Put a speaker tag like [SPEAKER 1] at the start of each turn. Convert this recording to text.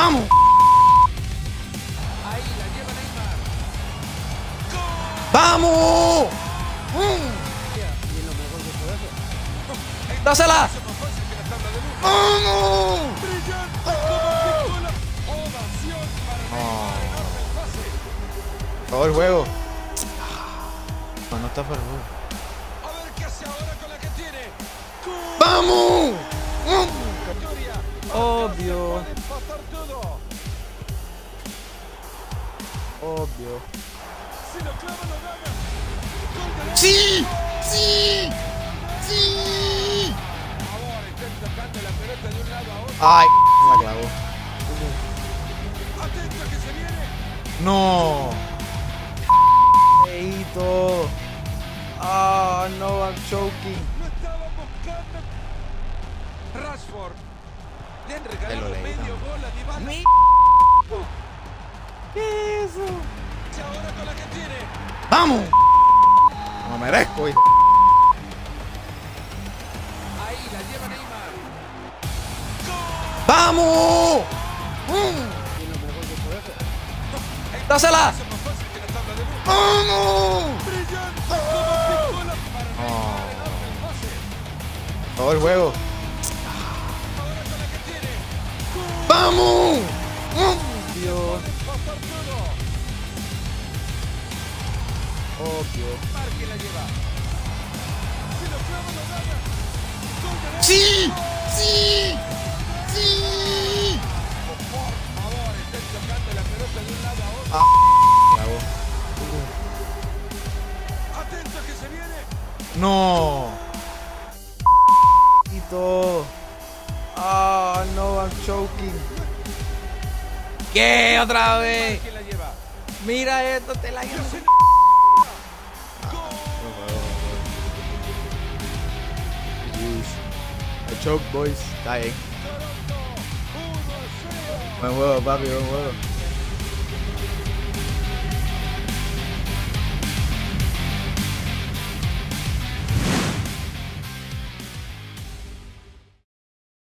[SPEAKER 1] ¡Vamos!
[SPEAKER 2] Ahí la lleva Neymar.
[SPEAKER 1] ¡Vamos! Mm.
[SPEAKER 2] Y lo mejor que puede hacer.
[SPEAKER 1] ¡Dásela! ¡Vamos!
[SPEAKER 2] Brillante para pase.
[SPEAKER 1] Todo el juego. No, no está fuera el juego.
[SPEAKER 2] A ver qué hace ahora con la que tiene. ¡Gol!
[SPEAKER 1] ¡Vamos! Mm.
[SPEAKER 2] Victoria.
[SPEAKER 1] Obvio. Obvio.
[SPEAKER 2] Si lo clava, lo gana. Gol de
[SPEAKER 1] ¡Sí! ¡Sí! ¡Sí!
[SPEAKER 2] Ahora están la pelota de un lado a otro.
[SPEAKER 1] ¡Ay! La clavó.
[SPEAKER 2] Atento que se viene.
[SPEAKER 1] ¡No! Feito. Ah, no, I'm choking.
[SPEAKER 2] Lo estaba buscando. Rashford. Le han regalado medio gol a Dybala.
[SPEAKER 1] Mi- ¿Qué es eso? ¡Vamos! No merezco, hijo.
[SPEAKER 2] Ahí la lleva Neymar.
[SPEAKER 1] ¡Vamos! Mm. ¡Dásela! ¡Vamos!
[SPEAKER 2] Brillante pase.
[SPEAKER 1] Todo el juego. Obvio.
[SPEAKER 2] Neymar que la lleva. Si lo clava, lo gana. Gol de Neymar.
[SPEAKER 1] ¡Sí! ¡Sí! ¡Sí!
[SPEAKER 2] Por favor, tocando la pelota de un lado a otro.
[SPEAKER 1] Ah.
[SPEAKER 2] Atento que se viene.
[SPEAKER 1] No. Feito. Ah, no, I'm choking. ¿Qué? ¿Otra vez?
[SPEAKER 2] ¿Quién la lleva?
[SPEAKER 1] Mira esto, te la. I choke, boys. Está bien. Buen juego, papi, buen juego.